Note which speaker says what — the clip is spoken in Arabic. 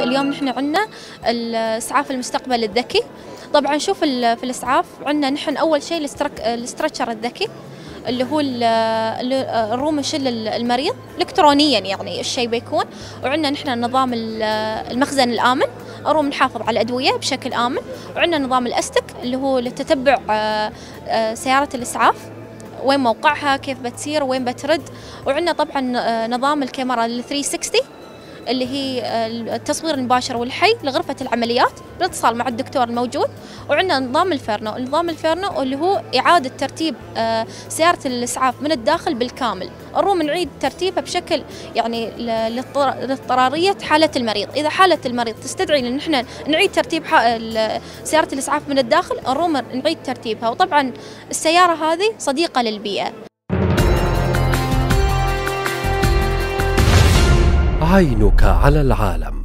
Speaker 1: اليوم نحن عندنا الإسعاف المستقبل الذكي. طبعا شوف في الإسعاف عندنا نحن أول شيء الاسترتشر الذكي اللي هو ال- ال- الروم يشيل ال- المريض الكترونيا يعني الشيء بيكون. وعندنا نحن نظام ال- المخزن الآمن الروم نحافظ على الأدوية بشكل آمن. وعندنا نظام الأستك اللي هو لتتبع آه، آه، سيارة الإسعاف وين موقعها كيف بتسير وين بترد. وعندنا طبعا آه، نظام الكاميرا ال 360 اللي هي التصوير المباشر والحي لغرفة العمليات بالاتصال مع الدكتور الموجود. وعندنا نظام ال Ferno. نظام ال Ferno اللي هو إعادة ترتيب آه، سيارة الإسعاف من الداخل بالكامل. ال room نعيد ترتيبها بشكل يعني لاضطرارية حالة المريض. إذا حالة المريض تستدعي أن إحنا نعيد ترتيب سيارة الإسعاف من الداخل ال room نعيد ترتيبها. وطبعا السيارة هذه صديقة للبيئة.
Speaker 2: عينك على العالم.